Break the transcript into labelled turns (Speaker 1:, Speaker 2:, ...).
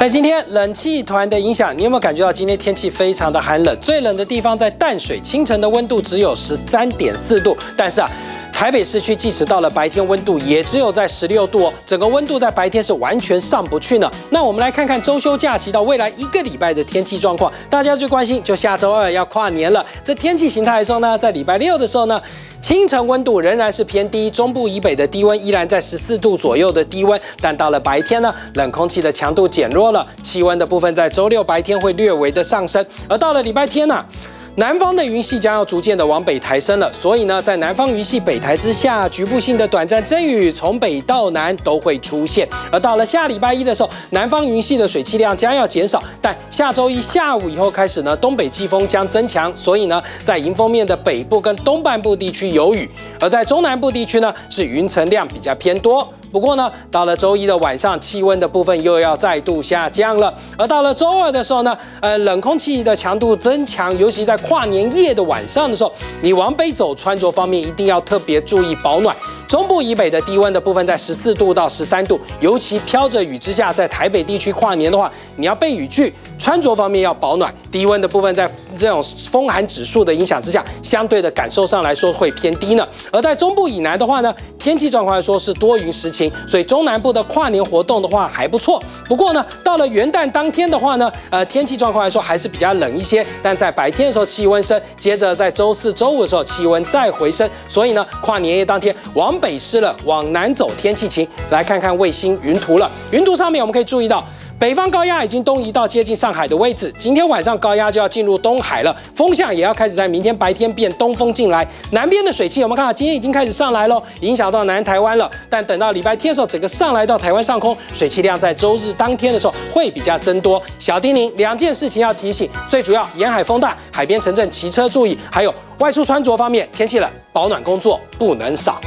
Speaker 1: 在今天冷气团的影响，你有没有感觉到今天天气非常的寒冷？最冷的地方在淡水，清晨的温度只有十三点四度，但是啊。台北市区即使到了白天，温度也只有在十六度哦，整个温度在白天是完全上不去呢。那我们来看看周休假期到未来一个礼拜的天气状况，大家最关心就下周二要跨年了。这天气形态来说呢，在礼拜六的时候呢，清晨温度仍然是偏低，中部以北的低温依然在十四度左右的低温，但到了白天呢，冷空气的强度减弱了，气温的部分在周六白天会略微的上升，而到了礼拜天呢。南方的云系将要逐渐的往北抬升了，所以呢，在南方云系北抬之下，局部性的短暂阵雨从北到南都会出现。而到了下礼拜一的时候，南方云系的水汽量将要减少，但下周一下午以后开始呢，东北季风将增强，所以呢，在迎风面的北部跟东半部地区有雨，而在中南部地区呢，是云层量比较偏多。不过呢，到了周一的晚上，气温的部分又要再度下降了。而到了周二的时候呢，呃，冷空气的强度增强，尤其在跨年夜的晚上的时候，你往北走，穿着方面一定要特别注意保暖。中部以北的低温的部分在十四度到十三度，尤其飘着雨之下，在台北地区跨年的话，你要备雨具，穿着方面要保暖。低温的部分在这种风寒指数的影响之下，相对的感受上来说会偏低呢。而在中部以南的话呢，天气状况来说是多云时晴，所以中南部的跨年活动的话还不错。不过呢，到了元旦当天的话呢，呃，天气状况来说还是比较冷一些。但在白天的时候气温升，接着在周四周五的时候气温再回升，所以呢，跨年夜当天往北湿了，往南走天气晴。来看看卫星云图了，云图上面我们可以注意到。北方高压已经东移到接近上海的位置，今天晚上高压就要进入东海了，风向也要开始在明天白天变东风进来。南边的水汽有没有看到？今天已经开始上来喽，影响到南台湾了。但等到礼拜天的时候，整个上来到台湾上空，水汽量在周日当天的时候会比较增多。小叮咛，两件事情要提醒，最主要沿海风大，海边城镇骑车注意，还有外出穿着方面，天气冷，保暖工作不能少。